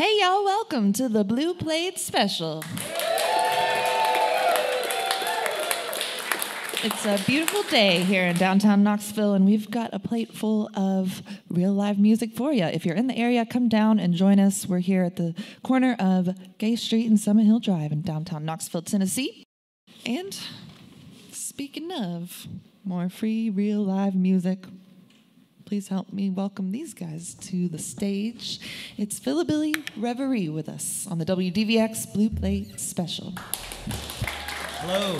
Hey, y'all, welcome to the Blue Plate Special. It's a beautiful day here in downtown Knoxville, and we've got a plate full of real live music for you. If you're in the area, come down and join us. We're here at the corner of Gay Street and Summit Hill Drive in downtown Knoxville, Tennessee. And speaking of more free, real live music, please help me welcome these guys to the stage. It's Filibilly Reverie with us on the WDVX Blue Plate Special. Hello.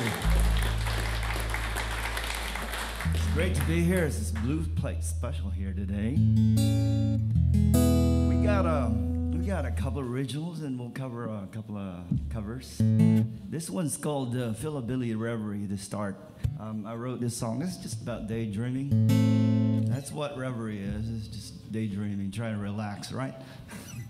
It's great to be here. It's this Blue Plate special here today. We got a we got a couple originals and we'll cover a couple of covers. This one's called uh, Reverie to start. Um, I wrote this song. It's just about daydreaming. That's what reverie is. It's just daydreaming, trying to relax, right?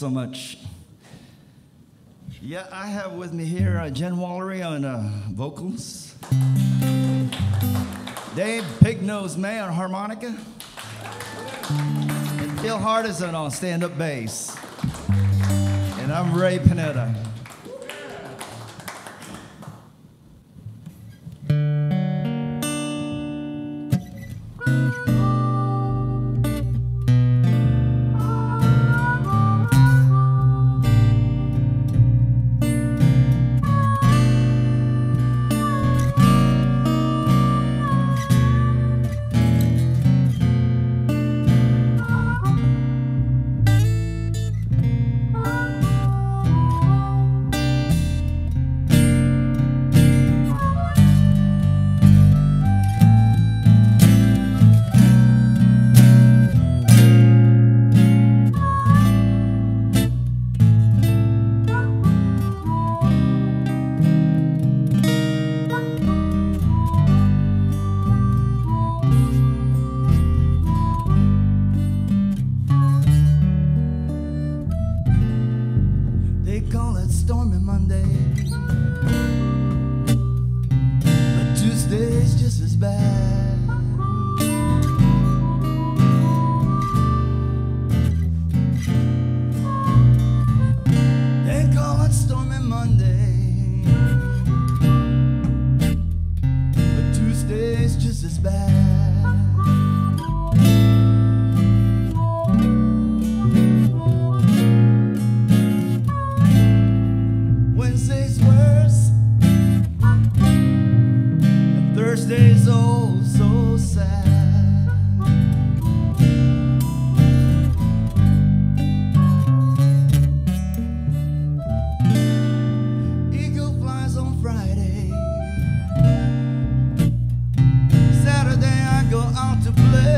so much. Yeah, I have with me here uh, Jen Wolery on uh, vocals, Dave Pig Nose May on harmonica, and Bill Hardison on stand up bass. And I'm Rey Pineda.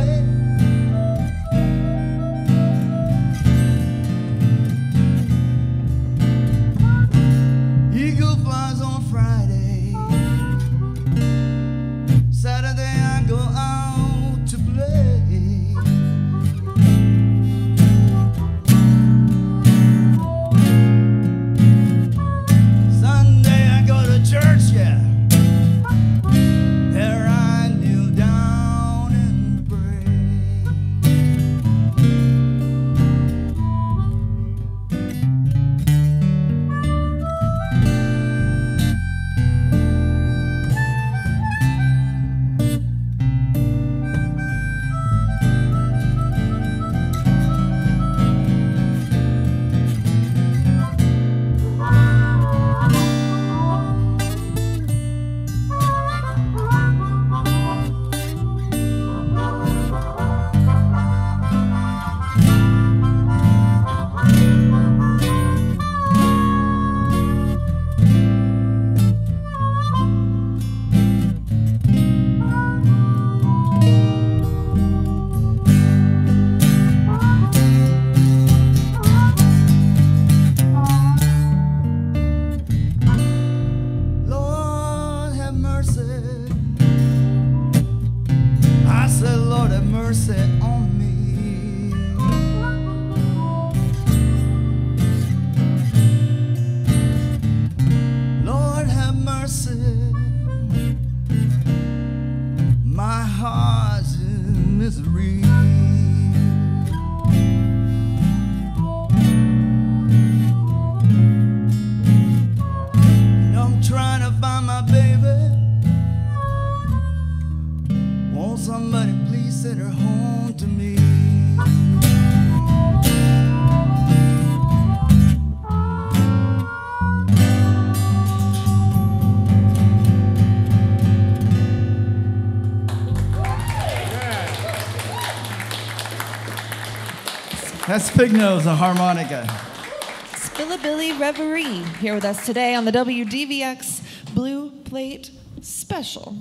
To That's Pig Nose, a harmonica. Spillabilly Reverie here with us today on the WDVX Blue Plate Special.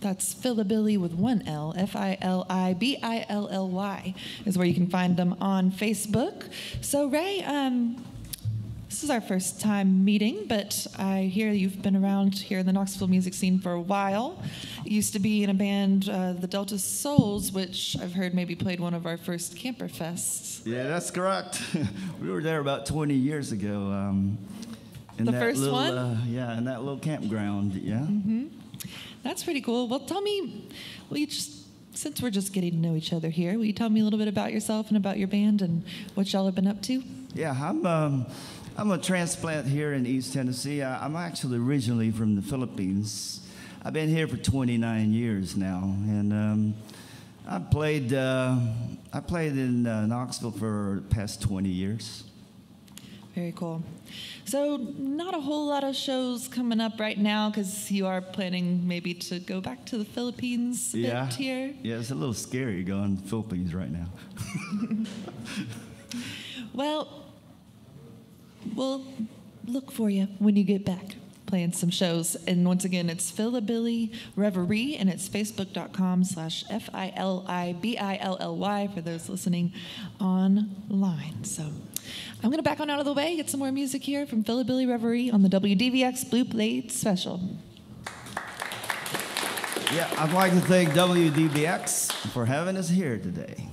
That's Filibilly with one L, F I L I B I L L Y, is where you can find them on Facebook. So, Ray, um, this is our first time meeting, but I hear you've been around here in the Knoxville music scene for a while. You used to be in a band, uh, the Delta Souls, which I've heard maybe played one of our first camper fests. Yeah, that's correct. we were there about 20 years ago. Um, in The that first little, one? Uh, yeah, in that little campground. Yeah. Mhm. That's pretty cool. Well, tell me, will you just, since we're just getting to know each other here, will you tell me a little bit about yourself and about your band and what y'all have been up to? Yeah, I'm um, I'm a transplant here in East Tennessee. I, I'm actually originally from the Philippines. I've been here for 29 years now, and um, I played uh, I played in uh, Knoxville for the past 20 years. Very cool. So, not a whole lot of shows coming up right now because you are planning maybe to go back to the Philippines a yeah, bit here. yeah, it's a little scary going to the Philippines right now. Well, we'll look for you when you get back playing some shows. And once again, it's Filibilly Reverie, and it's facebook.com slash F-I-L-I-B-I-L-L-Y for those listening online. So I'm going to back on out of the way, get some more music here from Filibilly Reverie on the WDVX Blue Plate Special. Yeah, I'd like to thank WDVX for having us here today.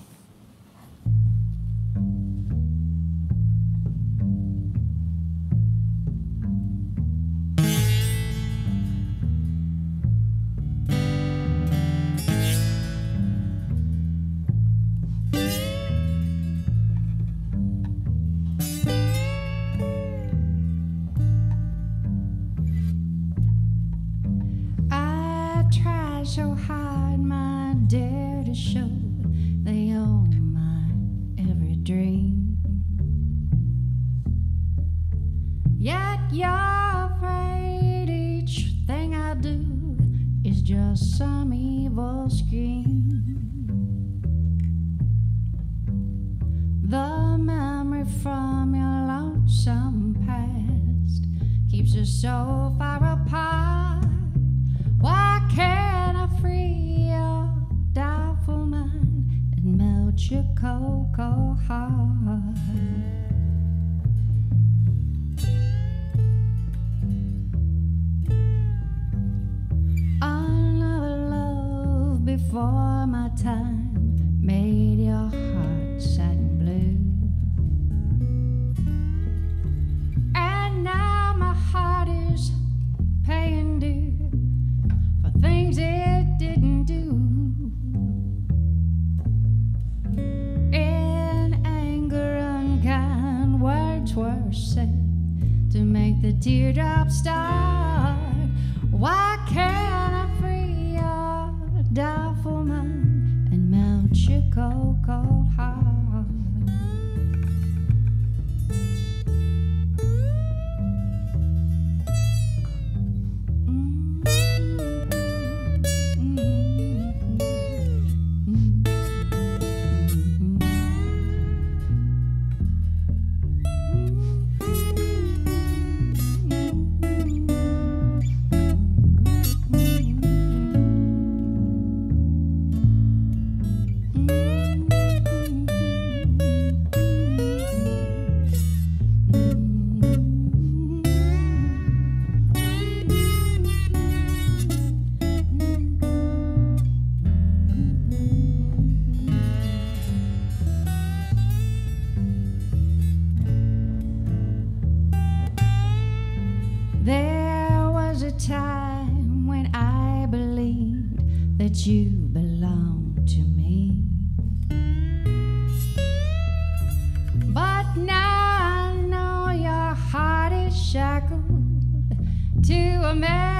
Melt your cold heart? Another love before my time made your make the you belong to me. But now I know your heart is shackled to a memory.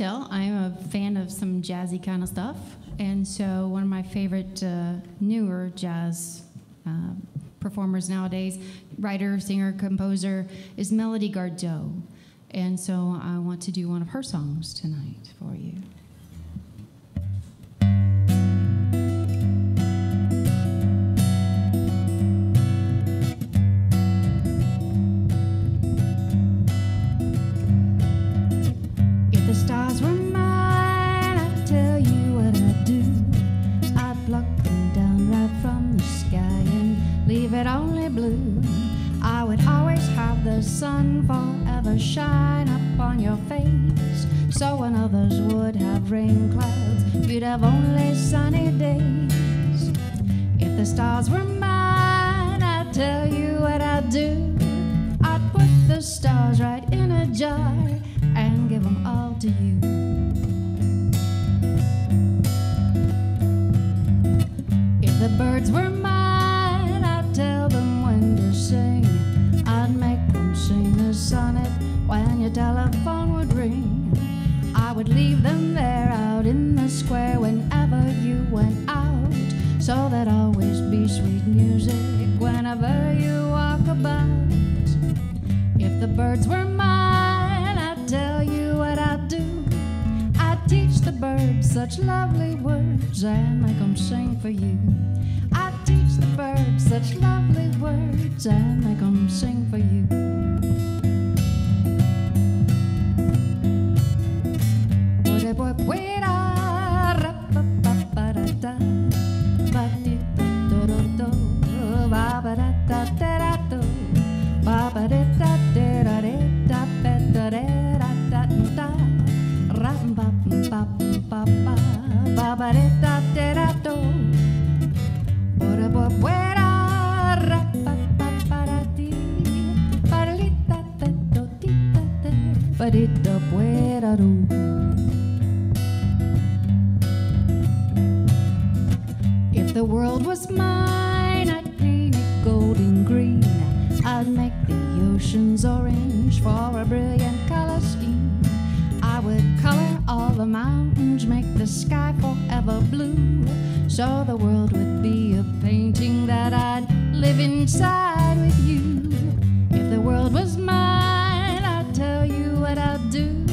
Tell, I'm a fan of some jazzy kind of stuff. And so, one of my favorite uh, newer jazz uh, performers nowadays, writer, singer, composer, is Melody Gardot. And so, I want to do one of her songs tonight for you. The sun forever shine upon your face. So when others would have rain clouds, you'd have only sunny days. If the stars were mine, I'd tell you what I'd do. I'd put the stars right in a jar and give them all to you. If the birds were telephone would ring. I would leave them there out in the square whenever you went out. So that always be sweet music whenever you walk about. If the birds were mine, I'd tell you what I'd do. I'd teach the birds such lovely words and make them sing for you. I'd teach the birds such lovely words and make them sing for you. Ba-da-da-da-da-da. If the world was mine, I'd paint it golden green. I'd make the oceans orange for a brilliant color scheme. I would color all the mountains, make the sky forever blue. So the world would be a painting that I'd live inside with you. If the world was mine, what I'd do.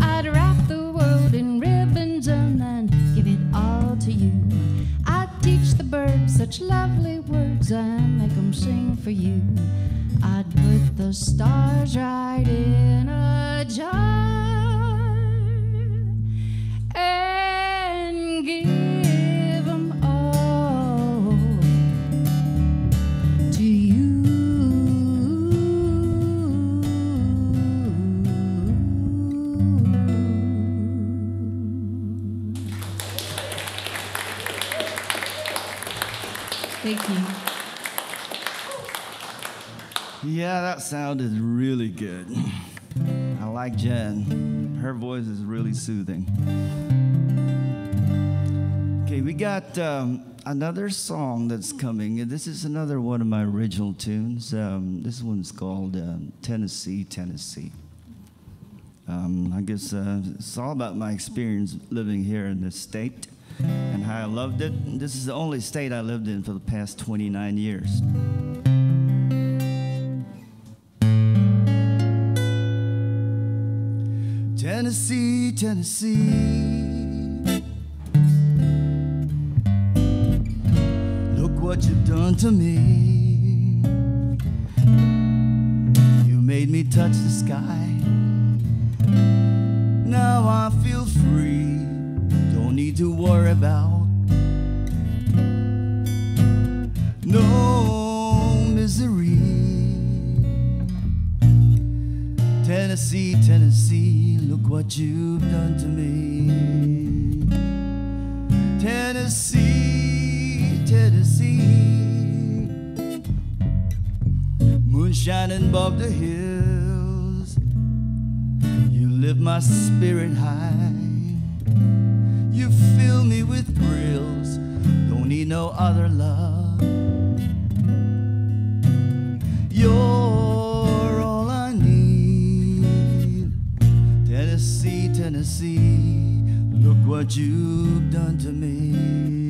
I'd wrap the world in ribbons and then give it all to you. I'd teach the birds such lovely words and make them sing for you. I'd put the stars right in a jar That sounded really good. I like Jen. Her voice is really soothing. Okay, we got um, another song that's coming. This is another one of my original tunes. Um, this one's called um, Tennessee, Tennessee. Um, I guess uh, it's all about my experience living here in this state and how I loved it. This is the only state I lived in for the past 29 years. Tennessee, Tennessee. Look what you've done to me. You made me touch the sky. Now I feel free. Don't need to worry about Tennessee, Tennessee, look what you've done to me. Tennessee, Tennessee, moon shining above the hills. You lift my spirit high. You fill me with thrills. Don't need no other love. Tennessee, look what you've done to me.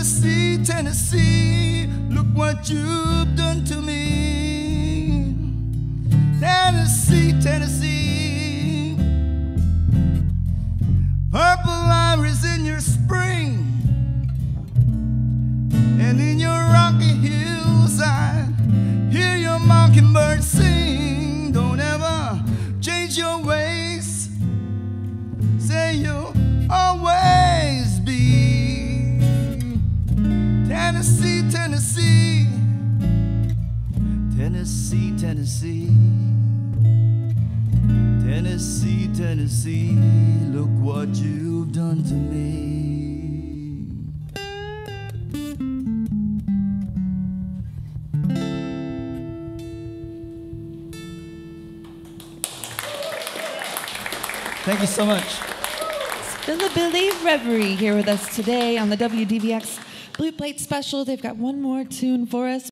Tennessee, Tennessee, look what you've done to me. Tennessee, Tennessee. Tennessee, Tennessee. Tennessee, Tennessee, look what you've done to me. Thank you so much. Billy Reverie here with us today on the WDVX Blue Plate Special. They've got one more tune for us,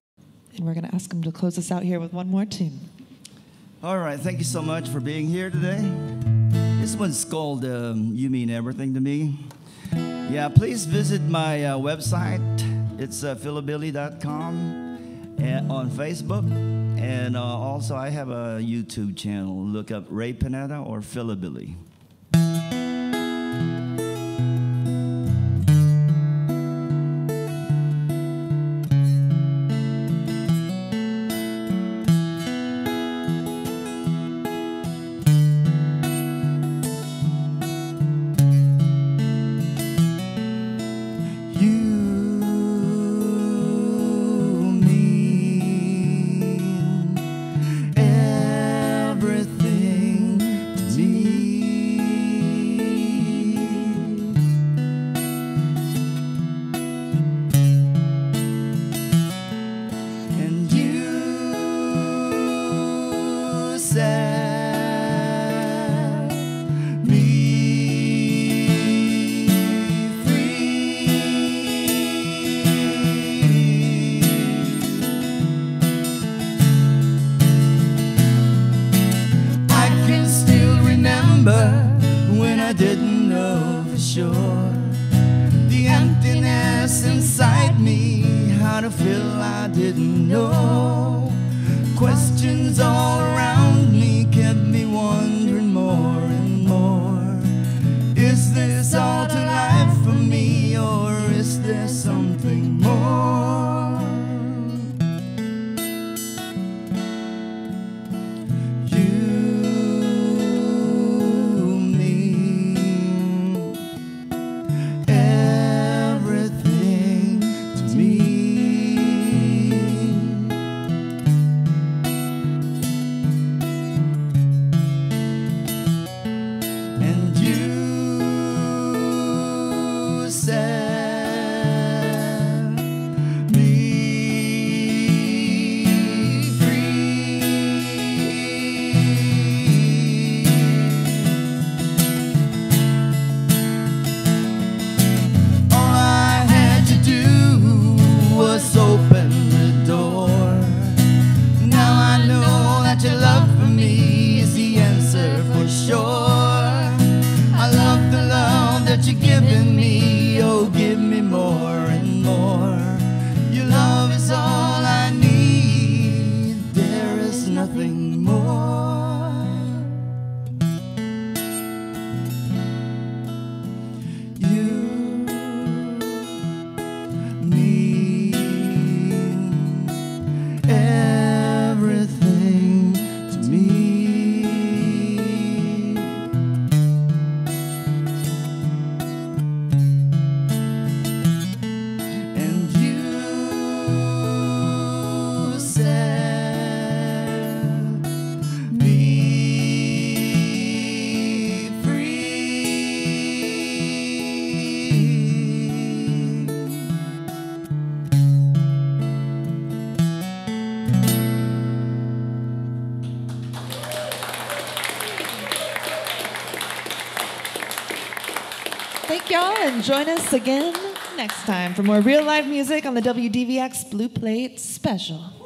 and we're going to ask them to close us out here with one more tune. All right, thank you so much for being here today. This one's called um, You Mean Everything to Me. Yeah, please visit my uh, website. It's uh, filibilly.com and on Facebook. And uh, also, I have a YouTube channel. Look up Rey Pineda or Filibilly. To feel I didn't know. Questions all around and join us again next time for more real live music on the WDVX Blue Plate Special.